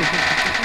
Yeah.